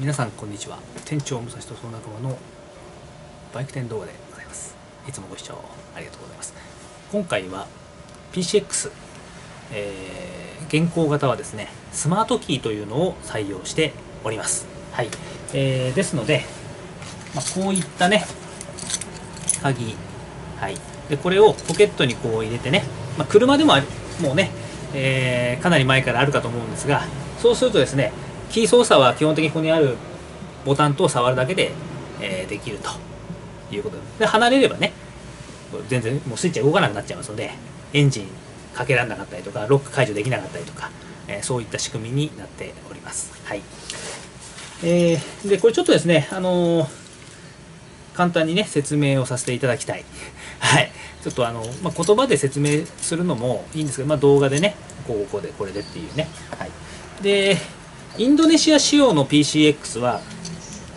皆さんこんにちは。店長武蔵とその仲間のバイク店動画でございます。いつもご視聴ありがとうございます。今回は PCX、えー、現行型はですねスマートキーというのを採用しております。はい、えー、ですので、まあ、こういったね鍵はい。でこれをポケットにこう入れてね、まあ、車でももうね、えー、かなり前からあるかと思うんですがそうするとですねキー操作は基本的にここにあるボタンと触るだけで、えー、できるということで離れればね全然もうスイッチが動かなくなっちゃいますのでエンジンかけられなかったりとかロック解除できなかったりとか、えー、そういった仕組みになっております。はいえー、でこれちょっとですね、あのー、簡単にね説明をさせていただきたい。はい、ちょっとあの、まあ、言葉で説明するのもいいんですけど、まあ、動画でねこうこうでこれでっていうね。はい、でインドネシア仕様の PCX は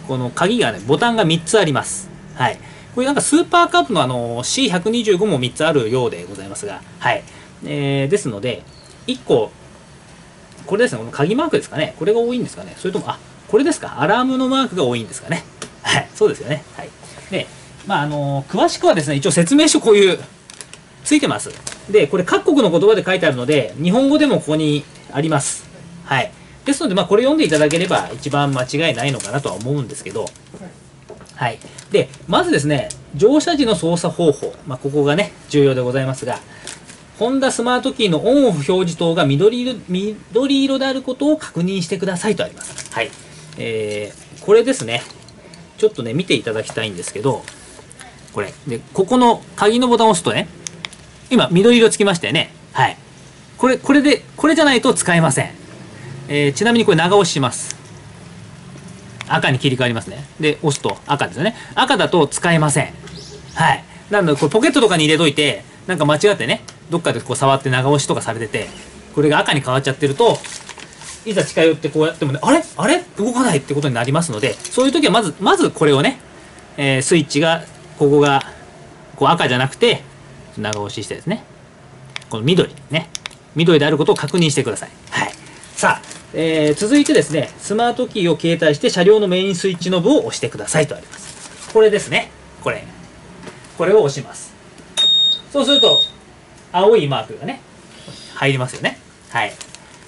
この鍵がねボタンが3つあります。はい。これなんかスーパーカップのあの C125 も3つあるようでございますが、はい。えー、ですので、1個、これですね、この鍵マークですかね。これが多いんですかね。それとも、あ、これですか。アラームのマークが多いんですかね。はい。そうですよね。はい。で、まあ、あのー、詳しくはですね、一応説明書こういう、ついてます。で、これ各国の言葉で書いてあるので、日本語でもここにあります。はい。ですので、まあ、これ読んでいただければ一番間違いないのかなとは思うんですけど、はい。で、まずですね、乗車時の操作方法、まあ、ここがね、重要でございますが、ホンダスマートキーのオンオフ表示灯が緑色緑色であることを確認してくださいとあります。はい。えー、これですね、ちょっとね、見ていただきたいんですけど、これ、で、ここの鍵のボタンを押すとね、今、緑色つきましたよね。はい。これ、これで、これじゃないと使えません。えー、ちなみにこれ長押しします。赤に切り替わりますね。で、押すと赤ですよね。赤だと使えません。はい。なので、これポケットとかに入れといて、なんか間違ってね、どっかでこう触って長押しとかされてて、これが赤に変わっちゃってると、いざ近寄ってこうやってもね、あれ？あれ？動かないってことになりますので、そういう時はまず、まずこれをね、えー、スイッチが、ここが、こう赤じゃなくて、長押ししてですね、この緑、ね、緑であることを確認してください。はい。さあ、えー、続いてですね、スマートキーを携帯して車両のメインスイッチノブを押してくださいとあります。これですね。これ。これを押します。そうすると、青いマークがね、入りますよね。はい。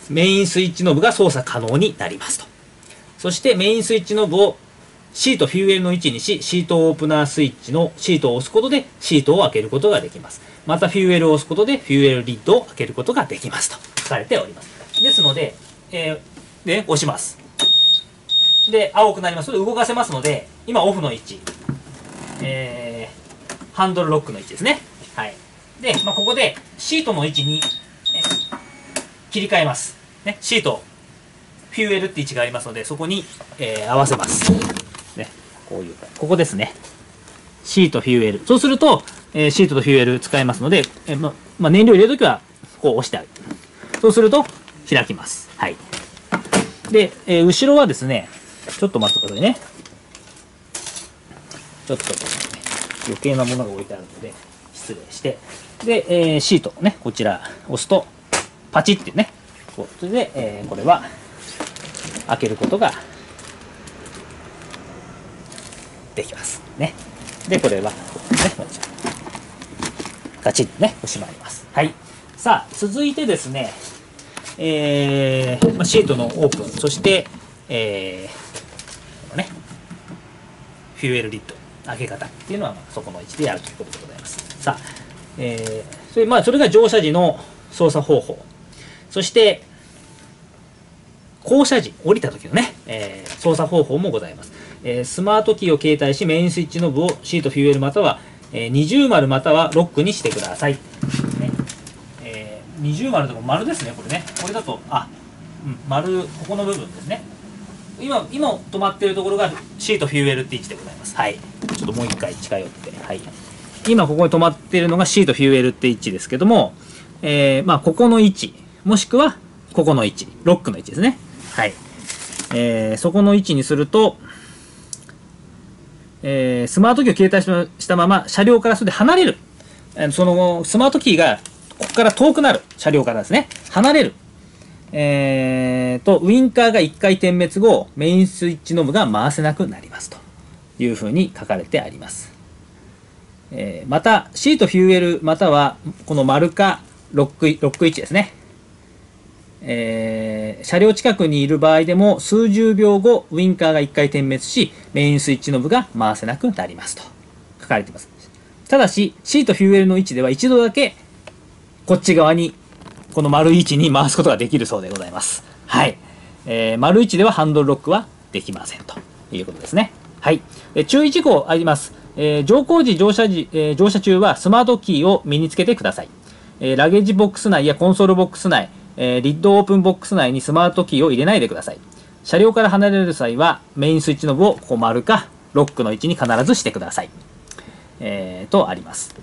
メインスイッチノブが操作可能になりますと。そしてメインスイッチノブをシートフューエルの位置にし、シートオープナースイッチのシートを押すことでシートを開けることができます。またフューエルを押すことでフューエルリッドを開けることができますと書かれております。ですので、えー、で、押します。で、青くなります動かせますので、今オフの位置。えー、ハンドルロックの位置ですね。はい。で、まあ、ここでシートの位置に、え切り替えます。ね、シート、フューエルって位置がありますので、そこに、えー、合わせます。ね、こういう、ここですね。シート、フューエル。そうすると、えー、シートとフューエル使えますので、えー、ま、まあ、燃料入れるときは、こう押してある。そうすると、開きます。はい。で、えー、後ろはですね、ちょっと待ってくださいね。ちょっと、ね、余計なものが置いてあるので、失礼して。で、えー、シートね、こちら押すと、パチってね、こうそれで、えー、これは開けることができます。ね。で、これは、ね、ガチッとね、閉まります。はい。さあ、続いてですね、えーま、シートのオープン、そして、えー、こね、フューエルリッド、開け方っていうのは、まあ、そこの位置でやるということでございます。さあ、えー、それまあ、それが乗車時の操作方法。そして、降車時、降りた時のね、えー、操作方法もございます。えー、スマートキーを携帯し、メインスイッチノブをシートフューエルまたは、えー、二重丸またはロックにしてください。二重丸でも丸ですねこれね。これだとあ、うん、丸ここの部分ですね。今今止まっているところがシートフューエルって位置でございます。はい。ちょっともう一回近寄って。はい。今ここに止まっているのがシートフューエルって位置ですけども、えー、まあここの位置もしくはここの位置。ロックの位置ですね。はい、えー、そこの位置にするとえー、スマートキーを携帯したまま車両からそれで離れる。その後スマートキーがここから遠くなる車両からですね、離れる、えー、と、ウインカーが1回点滅後、メインスイッチノブが回せなくなります。というふうに書かれてあります。えー、また、シートフューエルまたはこの丸かロックロック位置ですね。えー、車両近くにいる場合でも数十秒後ウインカーが1回点滅しメインスイッチノブが回せなくなります。と書かれています。ただしシートフューエルの位置では一度だけこっち側にこの丸い位置に回すことができるそうでございますはい、えー、丸い位置ではハンドルロックはできませんということですねはい、え注意事項ありますえー、乗降時乗車時、えー、乗車中はスマートキーを身につけてください、えー、ラゲージボックス内やコンソールボックス内、えー、リッドオープンボックス内にスマートキーを入れないでください。車両から離れる際は、メインスイッチノブをここ丸か、ロックの位置に必ずしてください。えー、とあります。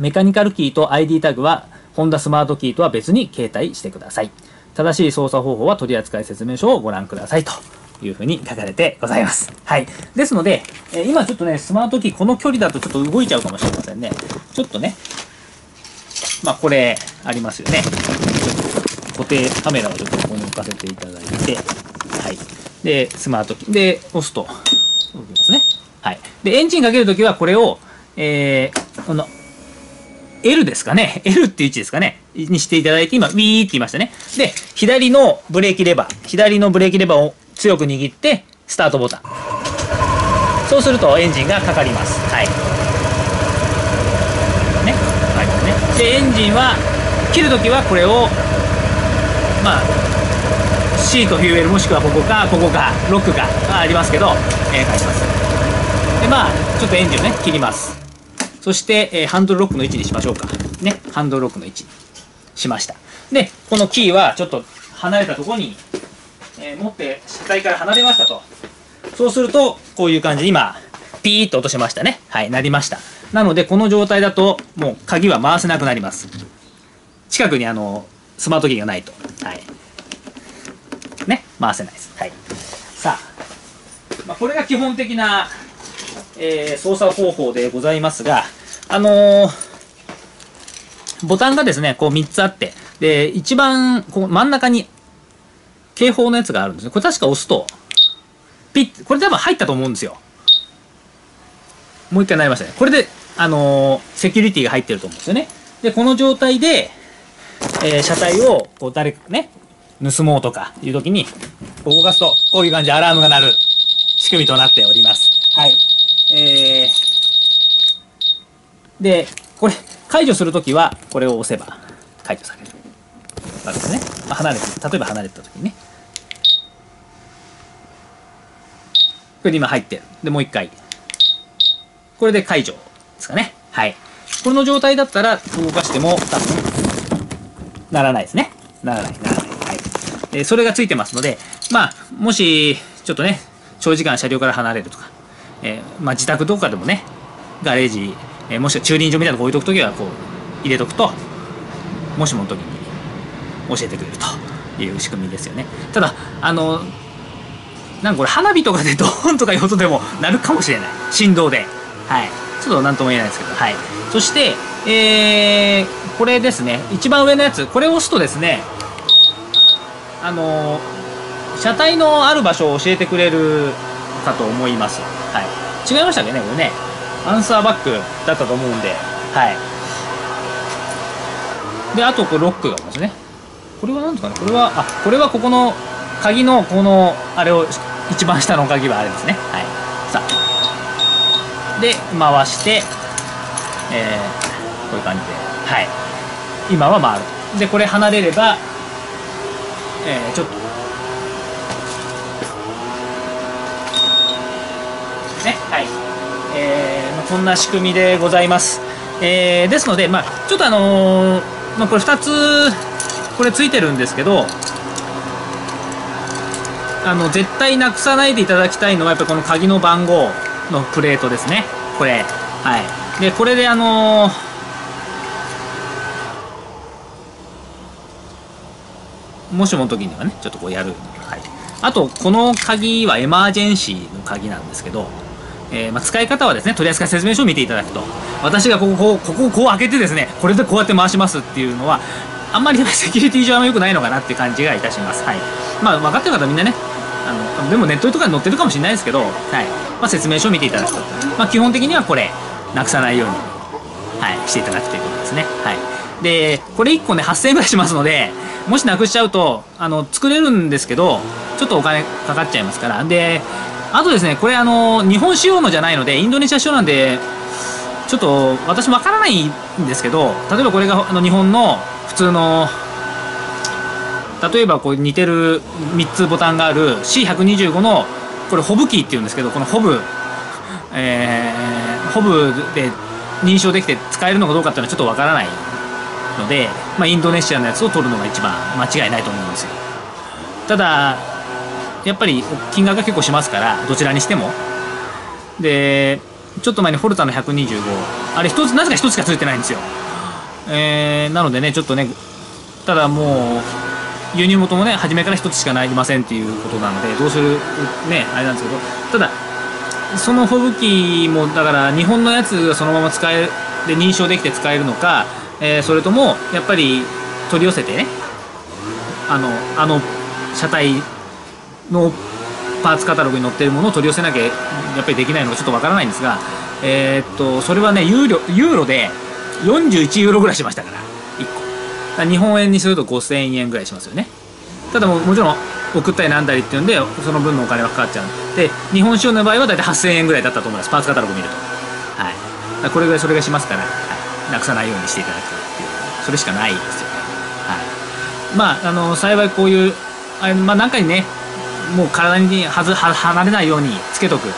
メカニカルキーと ID タグは、ホンダスマートキーとは別に携帯してください。正しい操作方法は取扱説明書をご覧くださいというふうに書かれてございます。はい。ですので、え今ちょっとね、スマートキーこの距離だとちょっと動いちゃうかもしれませんね。ちょっとね、まあこれありますよね。ちょっと固定カメラをちょっとここに置かせていただいて、はい。で、スマートキー。で、押すと、動きますね。はい。で、エンジンかけるときはこれを、えー、この、L ですかね。L っていう位置ですかね。にしていただいて、今、ウィーって言いましたね。で、左のブレーキレバー、左のブレーキレバーを強く握って、スタートボタン。そうするとエンジンがかかります。はい。ね。かりますね。で、エンジンは、切るときはこれをまあ C とフューエルもしくはここかここかロックかありますけど、えー、返しますでまあちょっとエンジンをね切りますそして、えー、ハンドルロックの位置にしましょうかねハンドルロックの位置にしましたでこのキーはちょっと離れたところに、えー、持って車体から離れましたとそうするとこういう感じで今ピーッと落としましたねはいなりましたなのでこの状態だともう鍵は回せなくなります近くにあのスマートキーがないと。はい。ね、回せないです。はい。さあ、まあ、これが基本的な、えー、操作方法でございますが、あのー、ボタンがですね、こう3つあって、で、一番こう真ん中に警報のやつがあるんですね。これ確か押すと、ピッ、これ多分入ったと思うんですよ。もう一回なりましたね。これで、あのー、セキュリティが入ってると思うんですよね。で、この状態で、えー、車体をこう誰かね、盗もうとかいう時に動かすと、こういう感じでアラームが鳴る仕組みとなっております。はい。えー、で、これ、解除するときは、これを押せば解除されるわけですね。まあ、離れて、例えば離れたときにね。これで今入ってる。で、もう一回。これで解除ですかね。はい。この状態だったら動かしても多分ならないですね。ならない、ならない。はい。えー、それがついてますので、まあ、もし、ちょっとね、長時間車両から離れるとか、えー、まあ、自宅とかでもね、ガレージ、えー、もしくは駐輪場みたいなとこ置いとくときは、こう、入れとくと、もしもの時に教えてくれるという仕組みですよね。ただ、あの、なんかこれ花火とかでドーンとかいう音でもなるかもしれない。振動で。はい。ちょっと何とも言えないですけど、はい。そして、えー、これですね一番上のやつこれを押すとですねあの車体のある場所を教えてくれるかと思います。はい。違いましたっけねこれね。アンサーバックだったと思うんで。はい。であとこれロックがありますね。これは何ですかね？これはあこれはここの鍵のこのあれを一番下の鍵はあれですね。はい。さあ。で回してえー、こういう感じで。はい。今は回ると。でこれ離れれば、えー、ちょっとねはいえーまあ、こんな仕組みでございます、えー、ですので、まあ、ちょっとあのー、まあ、これ2つこれついてるんですけどあの絶対なくさないでいただきたいのはやっぱりこの鍵の番号のプレートですね。これ。はい。でこれであのーもしもの時にはねちょっとこうやる、はい、あとこの鍵はエマージェンシーの鍵なんですけど、えー、まあ、使い方はですね取扱説明書を見ていただくと。私がこここここをこう開けてですねこれでこうやって回しますっていうのはあんまりセキュリティ上は良くないのかなって感じがいたします。はい。まあ分かってる方みんなねあのでもネットとかに載ってるかもしれないですけど、はい。まあ、説明書を見ていただくと、まあ、基本的にはこれなくさないように、はい、していただくということですね。はい。でこれ1個ね8000円ぐらいしますのでもしなくしちゃうとあの作れるんですけどちょっとお金かかっちゃいますから。であとですねこれあの日本仕様のじゃないのでインドネシア仕様なんでちょっと私わからないんですけど例えばこれがあの日本の普通の例えばこう似てる3つボタンがある C125 のこれホブキーっていうんですけどこのホブ、えー、ホブで認証できて使えるのかどうかっていうのはちょっとわからないので、まあ、インドネシアのやつを取るのが一番間違いないと思うんですよ。ただやっぱり金額が結構しますからどちらにしても。でちょっと前にホルタの125あれ一つなぜか1つしかついてないんですよ。えー、なのでねちょっとねただもう輸入元もね初めから1つしかなりませんっていうことなのでどうするねあれなんですけど。ただその吹雪もだから日本のやつがそのまま使えるで認証できて使えるのか、えー、それともやっぱり取り寄せてねあのあの車体のパーツカタログに載ってるものを取り寄せなきゃやっぱりできないのがちょっとわからないんですが、えー、っとそれはねユーロユーロで41ユーロぐらいしましたから1個。日本円にすると5000円ぐらいしますよね。ただももちろん送ったりなんだりっていうんでその分のお金はかかっちゃうで日本仕の場合は大体8000円ぐらいだったと思いますパーツカタログ見ると。はい。これぐらいそれがしますから、はい、なくさないようにしていただくっていうそれしかないですよね。はい。まああの幸いこういうあまあ中にねもう体にはずは離れないようにつけとく。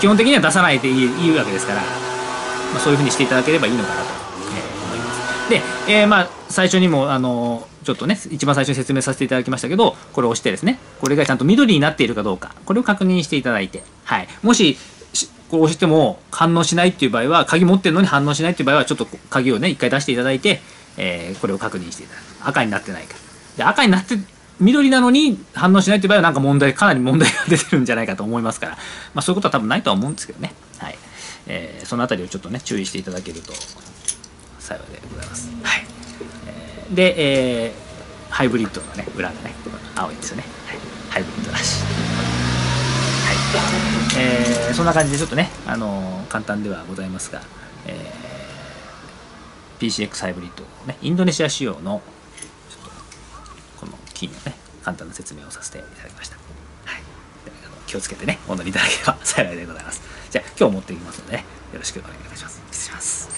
基本的には出さないでいいいいわけですから、まあ、そういうふうにしていただければいいのかなと、えー、思います。で、えー、まあ最初にもあのちょっとね一番最初に説明させていただきましたけどこれを押してですねこれがちゃんと緑になっているかどうか。これを確認していただいて、はい、もしこれ押しても反応しないっていう場合は鍵持ってるのに反応しないっていう場合はちょっと鍵をね一回出していただいて、えー、これを確認していただく。赤になってないか。で赤になって緑なのに反応しないっていう場合はなんか問題かなり問題が出てるんじゃないかと思いますから、まあ、そういうことは多分ないとは思うんですけどね、はい。えー、その辺りをちょっとね注意していただけると幸いでございます、はい。えー、で、えー、ハイブリッドのね裏がね。青いんですよね、はい、ハイブリッドだしはい。えー、そんな感じでちょっとね、あのー、簡単ではございますが、えー、PCX ハイブリッド、ね、インドネシア仕様の品のね簡単な説明をさせていただきました、はい、気をつけてねお乗りいただければ幸いでございます。じゃあ今日持っていきますので、ね、よろしくお願いいたします。失礼します。